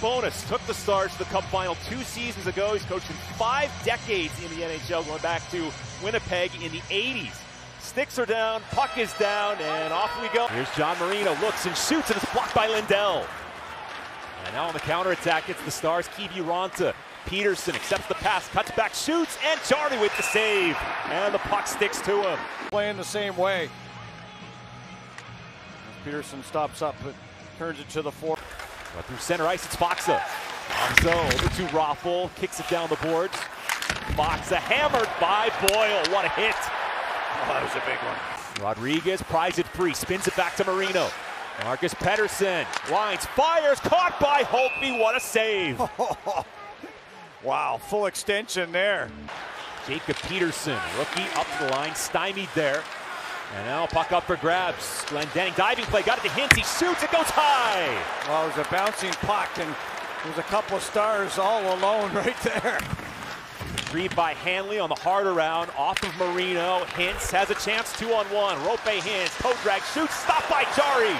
Bowness took the Stars to the Cup final two seasons ago. He's coached in five decades in the NHL, going back to Winnipeg in the 80s. Sticks are down, puck is down, and off we go. Here's John Marino, looks and shoots, and it's blocked by Lindell. And now on the counterattack, it's the Stars. Kiviranta. Peterson accepts the pass, cuts back, shoots, and Jarry with the save. And the puck sticks to him. Playing the same way. Peterson stops up, but turns it to the four. But through center ice, it's Faksa. Faksa over to Raffl, kicks it down the boards. Faksa hammered by Boyle. What a hit. Oh, that was a big one. Rodrigues pries it free, spins it back to Marino. Marcus Pettersson lines, fires, caught by Holtby. What a save. wow, full extension there. Jacob Peterson, rookie up to the line, stymied there. And now puck up for grabs. Glendening diving play, got it to Hintz, he shoots, it goes high. Well, it was a bouncing puck, and there's a couple of stars all alone right there. Retrieved by Hanley on the hard around, off of Marino. Hintz has a chance, two on one. Roope Hintz, toe drag, shoots, stopped by Jarry.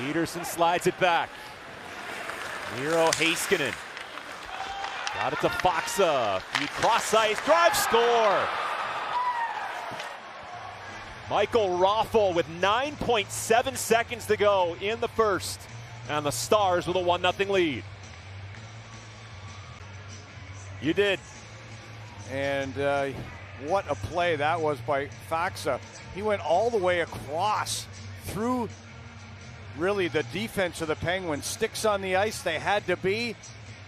Peterson slides it back. Miro Heiskanen. Got it to Faksa. Feed cross ice, drive, score. Michael Raffl with 9.7 seconds to go in the first. And the Stars with a 1 0 lead. You did. And uh, what a play that was by Faksa. He went all the way across through really the defense of the Penguins. Sticks on the ice, they had to be.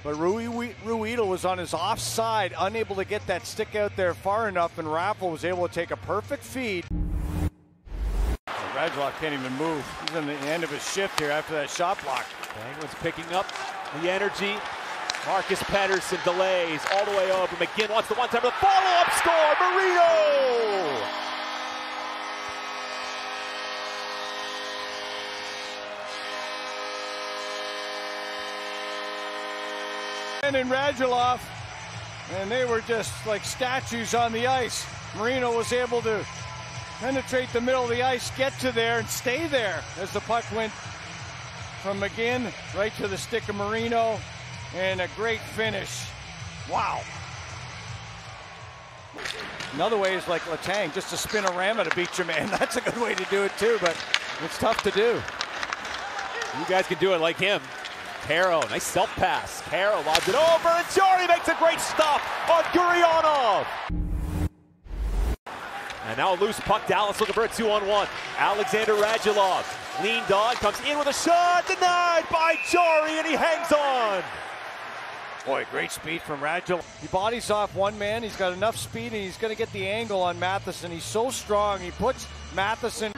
But Rui, Ruhwedel was on his offside, unable to get that stick out there far enough, and Raffl was able to take a perfect feed. Radulov can't even move. He's on the end of his shift here after that shot block. Penguins picking up the energy. Marcus Pettersson delays all the way over. McGinn wants the one time, the follow up score. Marino! And in Radulov, and they were just like statues on the ice. Marino was able to penetrate the middle of the ice, get to there, and stay there as the puck went from McGinn right to the stick of Marino, and a great finish. Wow. Another way is like Letang, just to spin a rama to beat your man. That's a good way to do it too, but it's tough to do. You guys can do it like him. Caro, nice self pass. Caro lobs it over, and Jarry makes a great stop on Gurianov. And now a loose puck. Dallas looking for a two on one. Alexander Radulov. Lean dog comes in with a shot. Denied by Jarry, and he hangs on. Boy, great speed from Radulov. He bodies off one man. He's got enough speed, and he's going to get the angle on Matheson. He's so strong. He puts Matheson.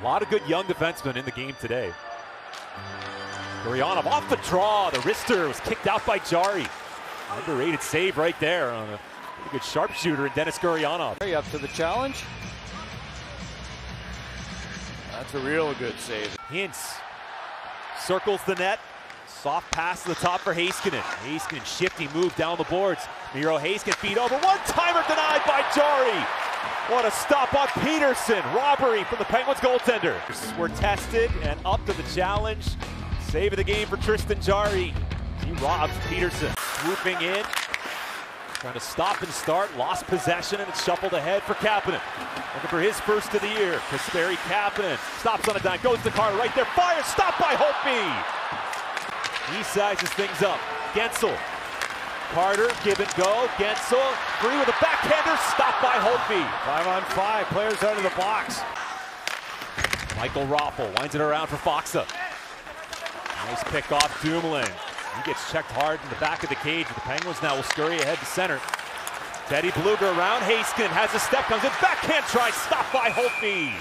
A lot of good young defensemen in the game today. Gurianov off the draw. The wrister was kicked out by Jarry. Underrated save right there on a good sharpshooter Dennis Denis Gurianov. Up to the challenge. That's a real good save. Hintz circles the net. Soft pass to the top for Heiskanen. Heiskanen shifty move down the boards. Miro Heiskanen feed over. One timer denied by Jarry. What a stop on Peterson. Robbery from the Penguins goaltender. We're tested and up to the challenge. Save of the game for Tristan Jarry. He robs Peterson. Swooping in. Trying to stop and start. Lost possession and it's shuffled ahead for Kapanen. Looking for his first of the year. Kasperi Kapanen stops on a dime. Goes to Carter right there. Fire. Stop by Holtby. He sizes things up. Guentzel. Carter, give and go. Guentzel, free with a backhander, stopped by Holtby. Five on five, players out of the box. Michael Raffl winds it around for Faksa. Nice pick off Dumoulin. He gets checked hard in the back of the cage. The Penguins now will scurry ahead to center. Teddy Blueger around. Haskin has a step, comes in. Backhand try, stopped by Holtby.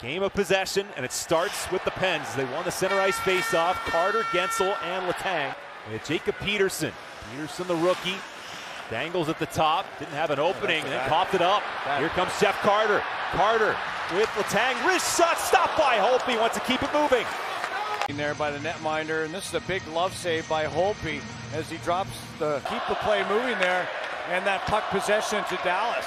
Game of possession, and it starts with the Pens. They won the center ice faceoff. Carter, Guentzel, and Letang. With Jacob Peterson. Peterson, the rookie, Dangles at the top, didn't have an opening, and then coughed it up. Here comes Jeff Carter. Carter with Letang, wrist shot, stopped by Holtby, wants to keep it moving. In there by the netminder, and this is a big love save by Holtby as he drops the keep the play moving there, and that puck possession to Dallas.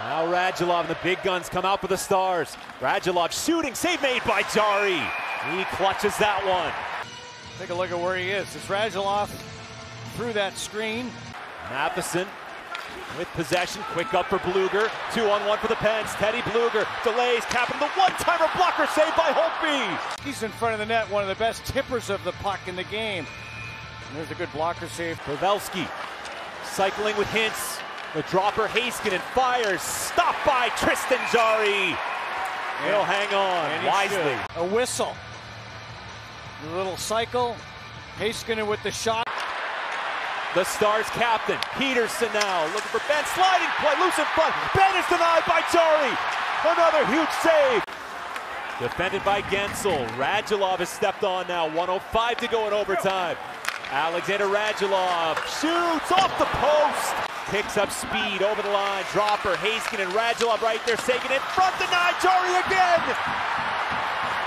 Now Radulov and the big guns come out for the Stars. Radulov shooting, save made by Jarry. He clutches that one. Take a look at where he is. It's Radulov through that screen. Matheson with possession, quick up for Blueger. Two on one for the Pens. Teddy Blueger delays, capping the one-timer blocker saved by Holtby. He's in front of the net, one of the best tippers of the puck in the game. And there's a good blocker save. Pavelski cycling with Hintz. The dropper Heiskanen fires, stopped by Tristan Jarry. He'll hang on And wisely. A whistle. A little cycle. Heiskanen with the shot. The Stars captain, Peterson now looking for Benn, sliding play, loose in front. Benn is denied by Jarry. Another huge save. Defended by Guentzel. Radulov has stepped on now. 105 to go in overtime. Alexander Radulov shoots off the post. Picks up speed over the line. Dropper, Haskin and Radulov right there, taking it front denied. Jarry again.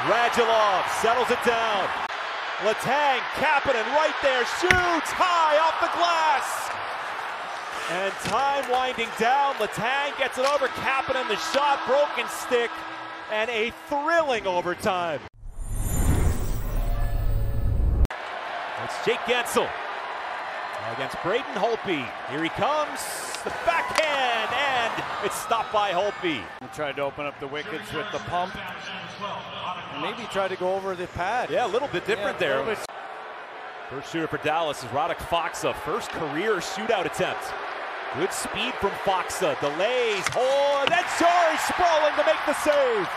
Radulov settles it down. Letang, Kapanen right there, shoots high off the glass. And time winding down. Letang gets it over. Kapanen, the shot, broken stick, and a thrilling overtime. It's Jake Guentzel against Braden Holtby. Here he comes. The backhand, and it's stopped by Holtby. Tried to open up the wickets with the pump. And maybe tried to go over the pad. Yeah, a little bit different Yeah, there. First shooter for Dallas is Radek Faksa. First career shootout attempt. Good speed from Faksa. Delays. Oh, and then Jarry sprawling to make the save.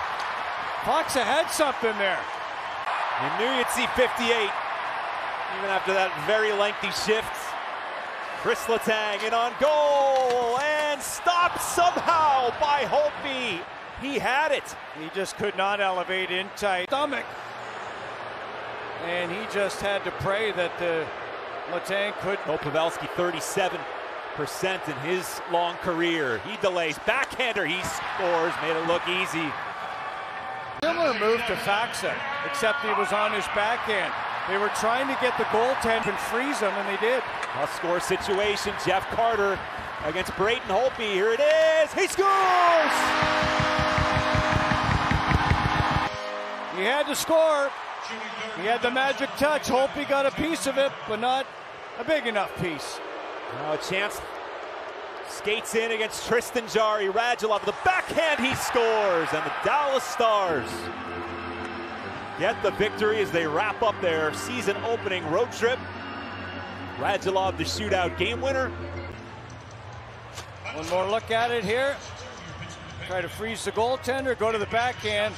Foxa had something there. You knew you'd see 58. Even after that very lengthy shift. Chris Letang in on goal and stopped somehow by Holtby. He had it. He just could not elevate in tight stomach. And he just had to pray that uh, the Letang could Bo Pavelski, 37% in his long career. He delays. Backhander, he scores. Made it look easy. Similar move to Faksa, except he was on his backhand. They were trying to get the goaltender and freeze him, and they did. A score situation. Jeff Carter against Braden Holtby. Here it is. He scores! He had to score. He had the magic touch. Holtby got a piece of it, but not a big enough piece. Now a chance. Skates in against Tristan Jarry. Radulov the backhand. He scores. And the Dallas Stars get the victory as they wrap up their season opening road trip. Radulov, the shootout game winner. One more look at it here. Try to freeze the goaltender, go to the backhand.